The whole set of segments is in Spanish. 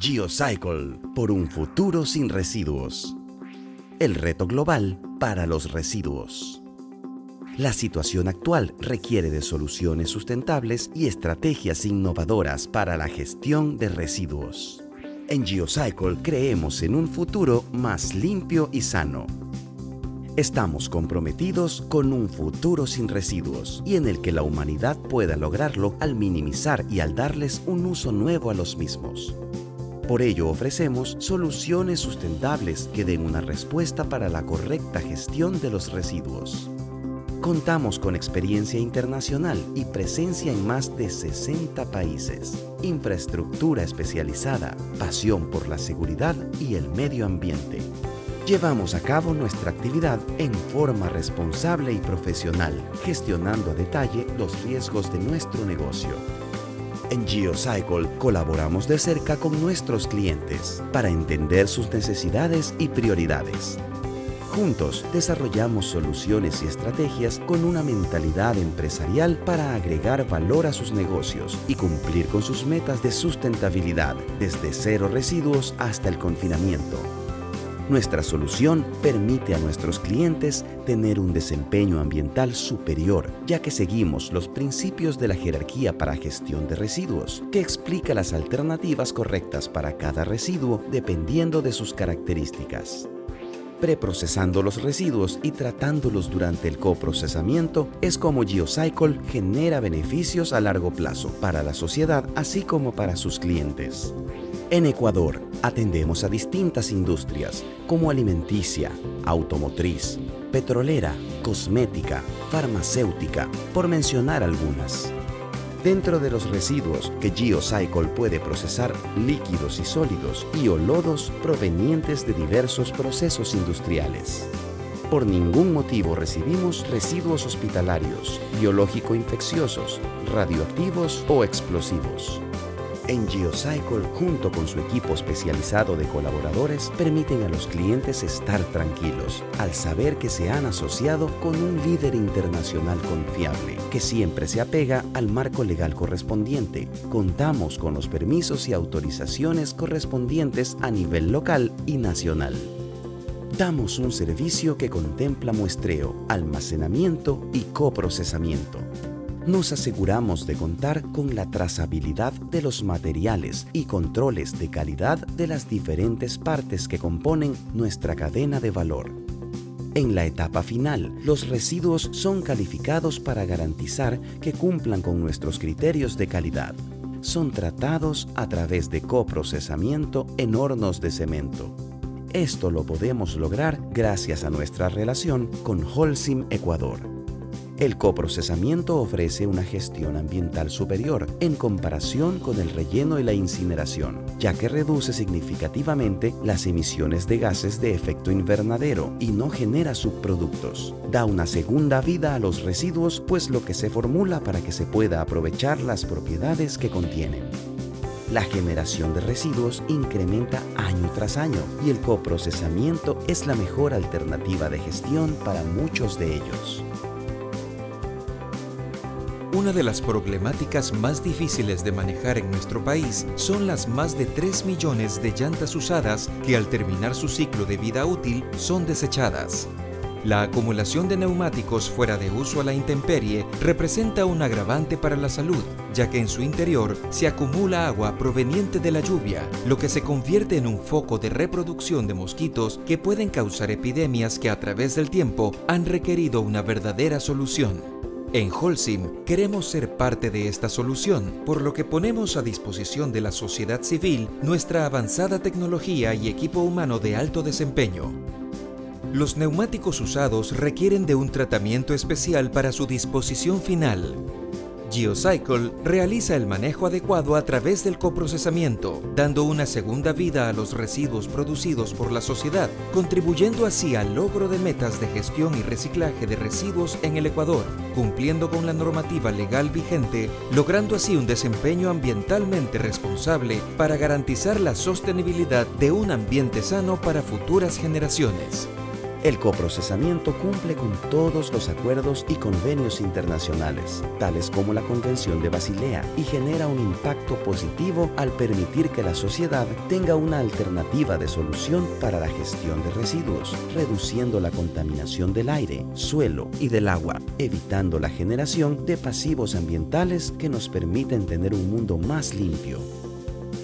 GeoCycle por un futuro sin residuos. El reto global para los residuos. La situación actual requiere de soluciones sustentables y estrategias innovadoras para la gestión de residuos. En GeoCycle creemos en un futuro más limpio y sano. Estamos comprometidos con un futuro sin residuos y en el que la humanidad pueda lograrlo al minimizar y al darles un uso nuevo a los mismos. Por ello ofrecemos soluciones sustentables que den una respuesta para la correcta gestión de los residuos. Contamos con experiencia internacional y presencia en más de 60 países, infraestructura especializada, pasión por la seguridad y el medio ambiente. Llevamos a cabo nuestra actividad en forma responsable y profesional, gestionando a detalle los riesgos de nuestro negocio en GeoCycle colaboramos de cerca con nuestros clientes para entender sus necesidades y prioridades. Juntos desarrollamos soluciones y estrategias con una mentalidad empresarial para agregar valor a sus negocios y cumplir con sus metas de sustentabilidad, desde cero residuos hasta el confinamiento. Nuestra solución permite a nuestros clientes tener un desempeño ambiental superior, ya que seguimos los principios de la jerarquía para gestión de residuos, que explica las alternativas correctas para cada residuo dependiendo de sus características. Preprocesando los residuos y tratándolos durante el coprocesamiento es como GeoCycle genera beneficios a largo plazo para la sociedad así como para sus clientes. En Ecuador, atendemos a distintas industrias como alimenticia, automotriz, petrolera, cosmética, farmacéutica, por mencionar algunas. Dentro de los residuos que GeoCycle puede procesar líquidos y sólidos y olodos provenientes de diversos procesos industriales. Por ningún motivo recibimos residuos hospitalarios, biológico-infecciosos, radioactivos o explosivos en GeoCycle, junto con su equipo especializado de colaboradores, permiten a los clientes estar tranquilos al saber que se han asociado con un líder internacional confiable, que siempre se apega al marco legal correspondiente. Contamos con los permisos y autorizaciones correspondientes a nivel local y nacional. Damos un servicio que contempla muestreo, almacenamiento y coprocesamiento nos aseguramos de contar con la trazabilidad de los materiales y controles de calidad de las diferentes partes que componen nuestra cadena de valor. En la etapa final, los residuos son calificados para garantizar que cumplan con nuestros criterios de calidad. Son tratados a través de coprocesamiento en hornos de cemento. Esto lo podemos lograr gracias a nuestra relación con Holcim Ecuador. El coprocesamiento ofrece una gestión ambiental superior en comparación con el relleno y la incineración, ya que reduce significativamente las emisiones de gases de efecto invernadero y no genera subproductos. Da una segunda vida a los residuos, pues lo que se formula para que se pueda aprovechar las propiedades que contienen. La generación de residuos incrementa año tras año y el coprocesamiento es la mejor alternativa de gestión para muchos de ellos. Una de las problemáticas más difíciles de manejar en nuestro país son las más de 3 millones de llantas usadas que al terminar su ciclo de vida útil son desechadas. La acumulación de neumáticos fuera de uso a la intemperie representa un agravante para la salud, ya que en su interior se acumula agua proveniente de la lluvia, lo que se convierte en un foco de reproducción de mosquitos que pueden causar epidemias que a través del tiempo han requerido una verdadera solución. En Holcim queremos ser parte de esta solución, por lo que ponemos a disposición de la sociedad civil nuestra avanzada tecnología y equipo humano de alto desempeño. Los neumáticos usados requieren de un tratamiento especial para su disposición final, GeoCycle realiza el manejo adecuado a través del coprocesamiento, dando una segunda vida a los residuos producidos por la sociedad, contribuyendo así al logro de metas de gestión y reciclaje de residuos en el Ecuador, cumpliendo con la normativa legal vigente, logrando así un desempeño ambientalmente responsable para garantizar la sostenibilidad de un ambiente sano para futuras generaciones. El coprocesamiento cumple con todos los acuerdos y convenios internacionales, tales como la Convención de Basilea, y genera un impacto positivo al permitir que la sociedad tenga una alternativa de solución para la gestión de residuos, reduciendo la contaminación del aire, suelo y del agua, evitando la generación de pasivos ambientales que nos permiten tener un mundo más limpio.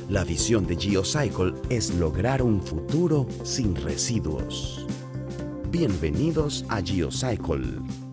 La visión de GeoCycle es lograr un futuro sin residuos. Bienvenidos a GeoCycle